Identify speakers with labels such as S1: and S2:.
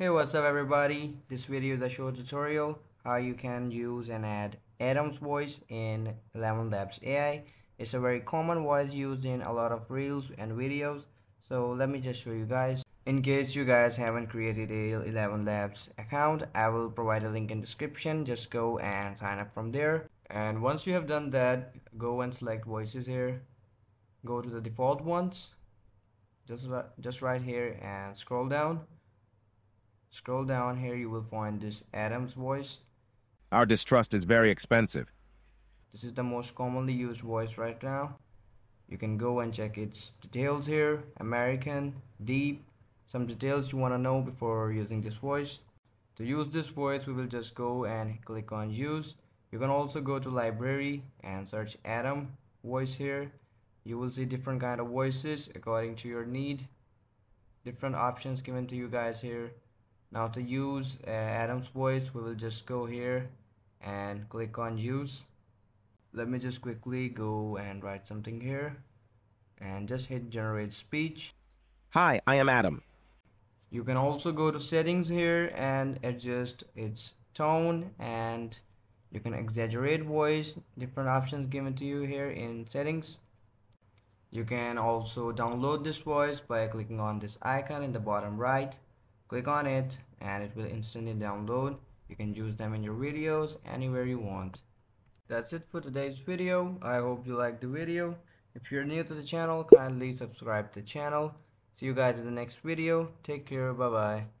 S1: Hey what's up everybody? This video is a short tutorial how you can use and add Adam's voice in Eleven Labs AI it's a very common voice used in a lot of reels and videos. So let me just show you guys. In case you guys haven't created a Eleven Labs account I will provide a link in description. Just go and sign up from there. And once you have done that go and select voices here. Go to the default ones. Just just right here and scroll down Scroll down here, you will find this Adam's voice.
S2: Our distrust is very expensive.
S1: This is the most commonly used voice right now. You can go and check its details here, American, deep, some details you want to know before using this voice. To use this voice, we will just go and click on use. You can also go to library and search Adam voice here. You will see different kind of voices according to your need. Different options given to you guys here now to use uh, Adam's voice we will just go here and click on use. Let me just quickly go and write something here. And just hit generate speech.
S2: Hi I am Adam.
S1: You can also go to settings here and adjust its tone and you can exaggerate voice different options given to you here in settings. You can also download this voice by clicking on this icon in the bottom right click on it and it will instantly download. You can use them in your videos anywhere you want. That's it for today's video. I hope you liked the video. If you're new to the channel kindly subscribe to the channel. See you guys in the next video. Take care. Bye bye